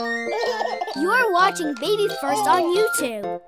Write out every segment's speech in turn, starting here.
You're watching Baby First on YouTube.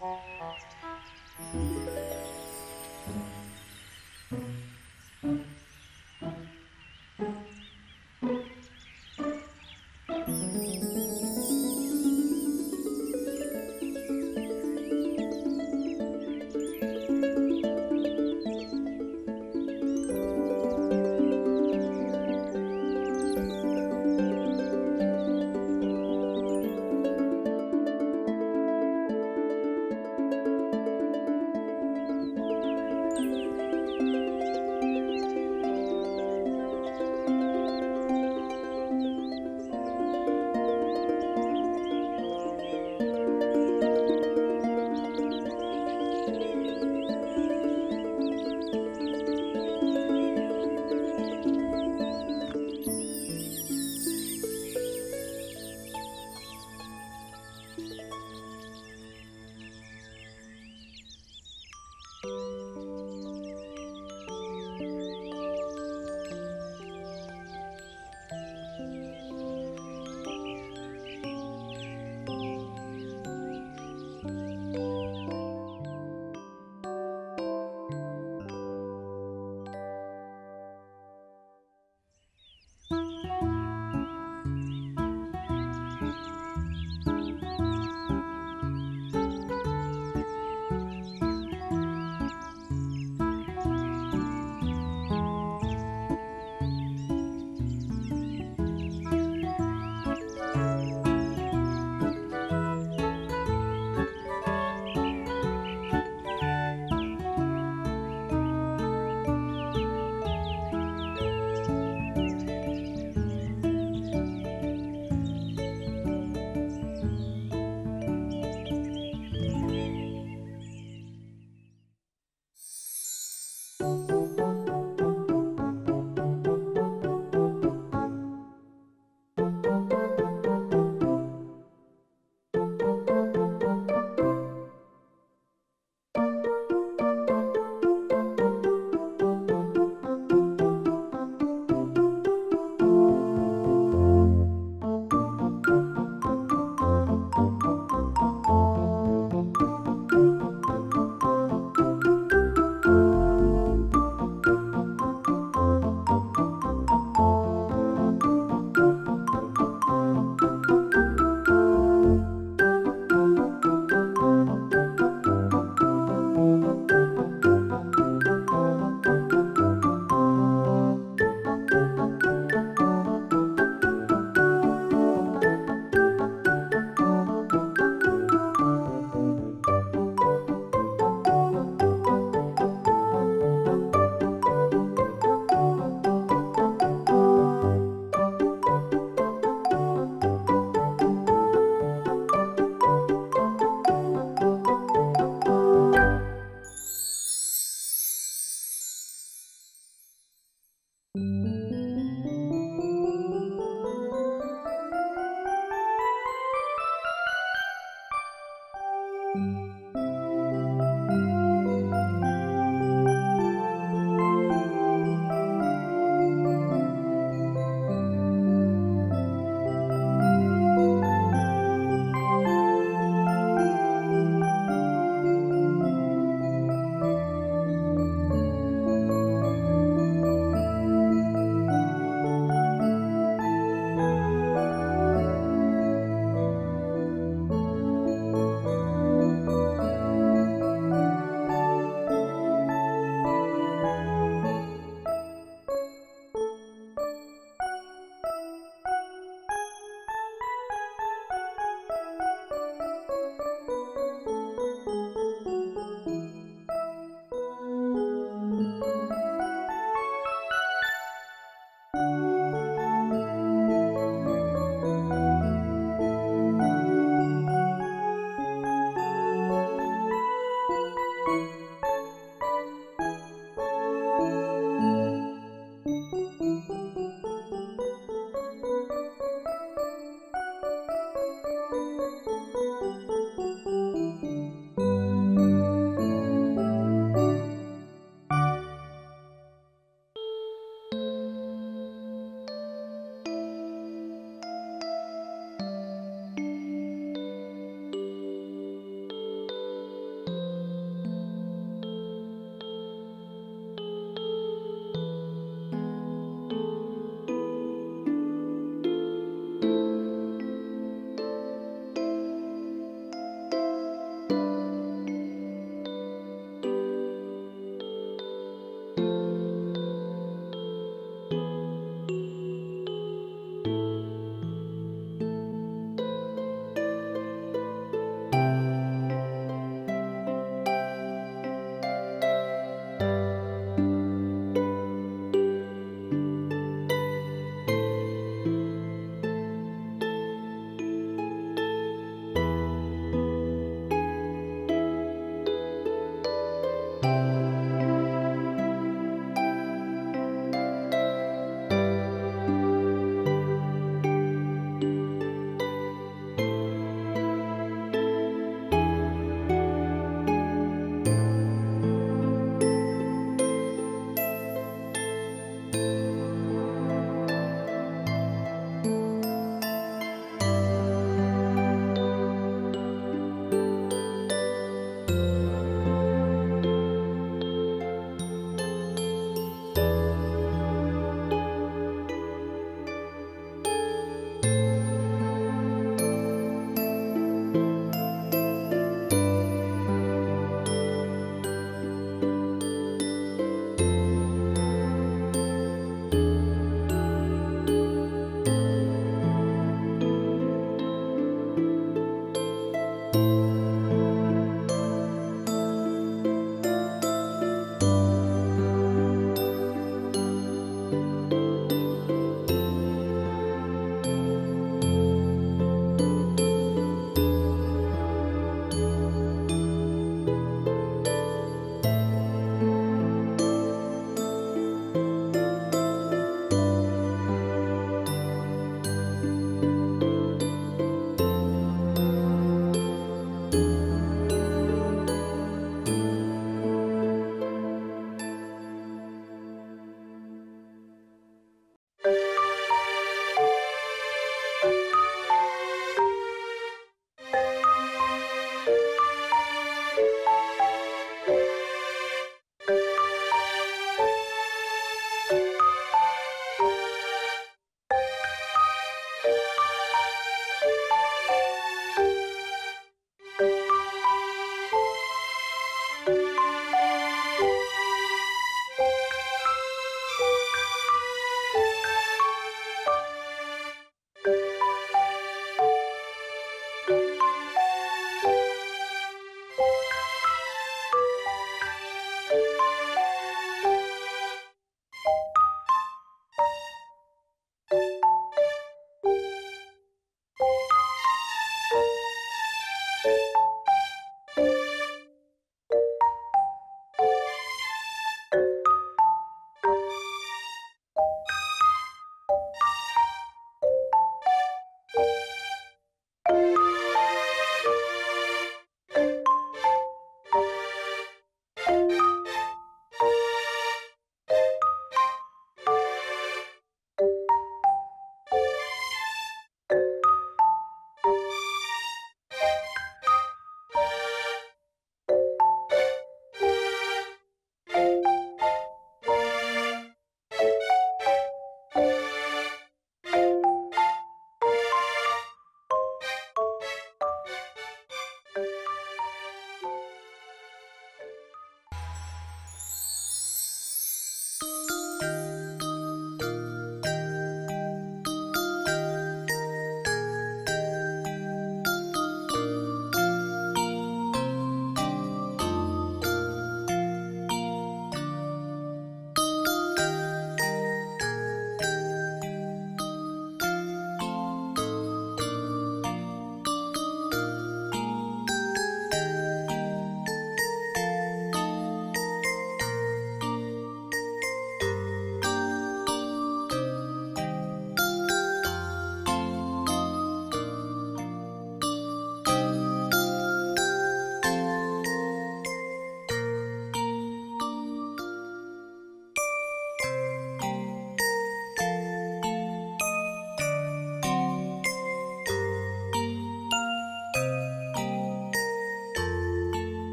Bye.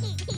Hehehehe